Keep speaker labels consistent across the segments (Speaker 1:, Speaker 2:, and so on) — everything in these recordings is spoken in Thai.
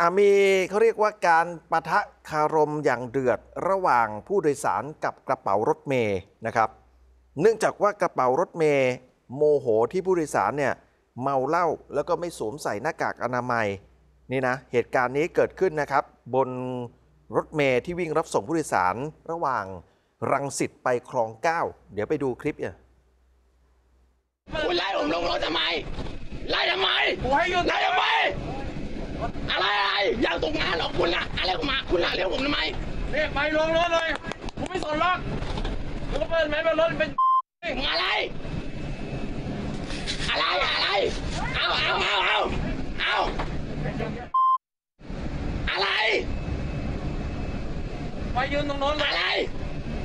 Speaker 1: อะมีเขาเรียกว่าการปะทะคารมอย่างเดือดระหว่างผู้โดยสารกับกระเป๋ารถเมย์นะครับ เนื่องจากว่ากระเป๋ารถเมย์โมโหที่ผู้โดยสารเนี่ยเมาเหล้าแล้วก็ไม่สวมใส่หน้ากากอนามัยนี่นะเหตุการณ์นี้เกิดขึ้นนะครับ บนรถเมย์ที่วิ่งรับส่งผู้โดยสารระหว่างรังสิตไปคลองเก้าเดี๋ยวไปดูคลิปเนี่ย
Speaker 2: คุณไล่ผมลงรถทำไมไล่ทำไม
Speaker 3: กูให้หยุด
Speaker 2: ไล่ทำไม อะไรอะไรอ ยากตกงานเหรอคุณอะอะไรก็มาคุณอะเรียกผมทำไม
Speaker 3: เรียกไปลงรถเลยกูไม่สนหรอกมึงก็เปิดไหมเปิดรถเป็น
Speaker 2: มึงอะไร อะไรอะไรเอาเอาเอาเอาเอาอะไร
Speaker 3: ไปยืนตรงโน้นเลย
Speaker 2: อะไร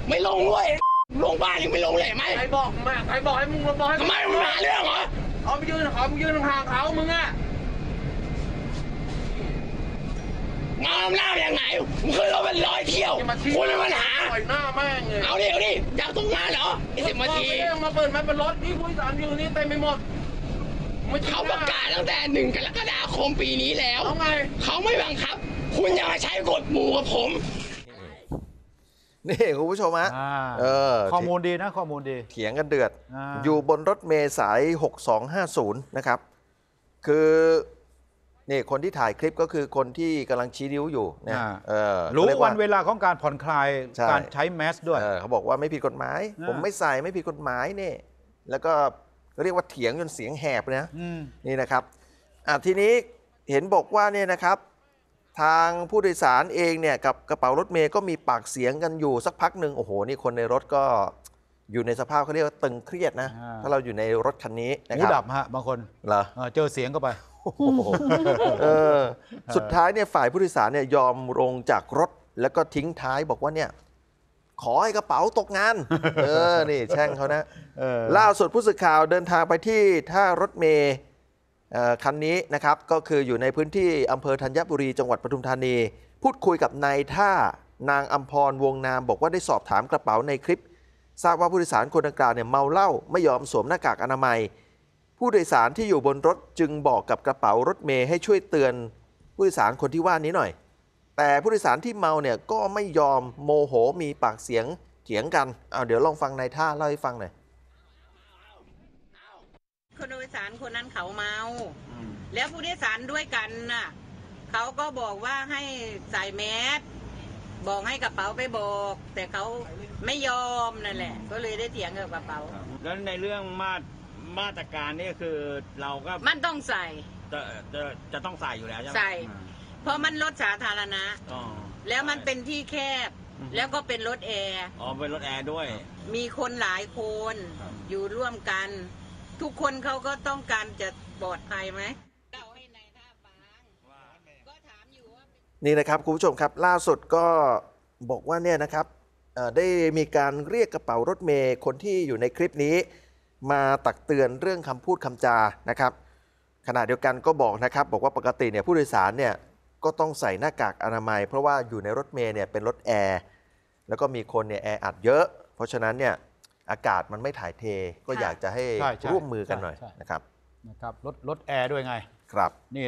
Speaker 2: ไม่ลงด้วยลงบ้านยังไม่ลงเลยไหม
Speaker 3: ใครบอกมาใครบอกให้มึงลงบอกให้
Speaker 2: ทำไมมึงหาเรื่องเหรอ
Speaker 3: เอาไปยืนเขาไปยืนห่างๆเขามึงอะ
Speaker 2: งอมเล่ายังไงมึงเคยเราเป็นร้อยเที่ยว
Speaker 3: อย่ามาชี้
Speaker 2: คุณเป็นปัญหา
Speaker 3: ปล่อยหน้าแม่งเลย
Speaker 2: เอาดิเอาดิอยากตกงานเหรอไอ้สิบนาที
Speaker 3: เรียกมาเปิดไหมเปิดรถนี่ผู้โดยสารอยู่นี่เต็มไปหมดไม่ชี้
Speaker 2: เขา
Speaker 3: ห
Speaker 2: ป
Speaker 3: น้
Speaker 2: ระกาศตั้งแต่หนึ่งกรกฎาคมปีนี้แล้ว
Speaker 3: เอาไง
Speaker 2: เขาไม่บังคับ คุณอย่ามาใช้กฎหมู่กับผม
Speaker 1: นี่คุณผู้ชมฮะ
Speaker 4: อ่า
Speaker 1: เออ
Speaker 4: ข้อมูลดีนะข้อมูลดี
Speaker 1: เถียงกันเดือด
Speaker 4: อ่า
Speaker 1: อยู่บนรถเมล์สาย 6250 นะครับ คือ นี่คนที่ถ่ายคลิปก็คือคนที่กำลังชี้นิ้วอยู่เนี่ย
Speaker 4: อ่า
Speaker 1: เออ
Speaker 4: รู้
Speaker 1: ขาเยก
Speaker 4: วันเวลาของการผ่อนคลาย
Speaker 1: ใช่
Speaker 4: การใช้แมสด้วย
Speaker 1: เออเขาบอกว่าไม่ผิดกฎหมาย
Speaker 4: อ่า
Speaker 1: ผมไม่ใส่ไม่ผิดกฎหมายนี่ แล้วก็เรียกว่าเถียงจนเสียงแหบเลยนะ
Speaker 4: อืม
Speaker 1: นี่นะครับอะทีนี้เห็นบอกว่าเนี่ยนะครับ ทางผู้โดยสารเองเนี่ยกับกระเป๋ารถเมย์ก็มีปากเสียงกันอยู่สักพักหนึ่งโอ้โห นี่คนในรถก็ อยู่ในสภาพเขาเรียกว่าตึงเครียดนะ
Speaker 4: อ่า
Speaker 1: ถ้าเราอยู่ในรถคันนี้นะ
Speaker 4: หู
Speaker 1: ครับ
Speaker 4: ดับฮะบางคน
Speaker 1: เหรอ
Speaker 4: เออเจอเสียงเข้าไป
Speaker 1: โอ้โหเออสุดท้ายเนี่ยฝ่ายผู้โดยสารเนี่ยยอมลงจากรถแล้วก็ทิ้งท้ายบอกว่าเนี่ย ขอให้กระเป๋าตกงาน เออ นี่แช่งเขานะ
Speaker 4: เออ
Speaker 1: ล่าสุดผู้สื่อข่าวเดินทางไปที่ท่ารถเมย์เอ่อคันนี้นะครับ ก็คืออยู่ในพื้นที่อำเภอธัญบุรีจังหวัดปทุมธานี พูดคุยกับนายท่านางอัมพรวงนาม บอกว่าได้สอบถามกระเป๋าในคลิป ทราบว่าผู้โดยสารคนดังกล่าวเนี่ยเมาเหล้าไม่ยอมสวมหน้ากากอนามัย ผู้โดยสารที่อยู่บนรถจึงบอกกับกระเป๋ารถเมย์ให้ช่วยเตือนผู้โดยสารคนที่ว่านี้หน่อย แต่ผู้โดยสารที่เมาเนี่ยก็ไม่ยอมโมโหมีปากเสียงเถียงกันเอาเดี๋ยวลองฟังนายท่าเล่าให้ฟังหน่อย
Speaker 5: คนโดยสารคนนั้นเขาเมา แล้วผู้โดยสารด้วยกันน่ะเขาก็บอกว่าให้ใส่แมส บอกให้กระเป๋าไปบอก แต่เขาไม่ยอมนั่นแหละ ก็เลยได้เถียงกับกระเป๋า
Speaker 6: แล้วในเรื่องมาตรมาตรการนี่คือเราก็
Speaker 5: มันต้องใส่
Speaker 6: จะจะจะต้องใส่อยู่แล้วใช่ไหม
Speaker 5: ใส่ เพราะมันรถสาธารณะ
Speaker 6: อ๋อ
Speaker 5: แล้วมันเป็นที่แคบ แล้วก็เป็นรถแอร์
Speaker 6: อ๋อเป็นรถแอร์ด้วย
Speaker 5: มีคนหลายคนอยู่ร่วมกัน ทุกคนเขาก็ต้องการจะปลอดภัยไหมเล่าให้นายท่าฟังก็ถามอยู่ว่า
Speaker 1: นี่นะครับคุณผู้ชมครับ ล่าสุดก็บอกว่าเนี่ยนะครับเอ่อได้มีการเรียกกระเป๋ารถเมย์คนที่อยู่ในคลิปนี้ มาตักเตือนเรื่องคำพูดคำจานะครับ ขณะเดียวกันก็บอกนะครับ บอกว่าปกติเนี่ยผู้โดยสารเนี่ยก็ต้องใส่หน้ากากอนามัย เพราะว่าอยู่ในรถเมย์เนี่ยเป็นรถแอร์แล้วก็มีคนเนี่ยแออัดเยอะ เพราะฉะนั้นเนี่ยอากาศมันไม่ถ่ายเทก็อยากจะให้
Speaker 4: ใช่ใช่
Speaker 1: ร่วมมือกันหน่อย
Speaker 4: ใช่ใช่
Speaker 1: นะครับ
Speaker 4: นะครับรถรถแอร์ด้วยไง
Speaker 1: ครับ
Speaker 4: นี่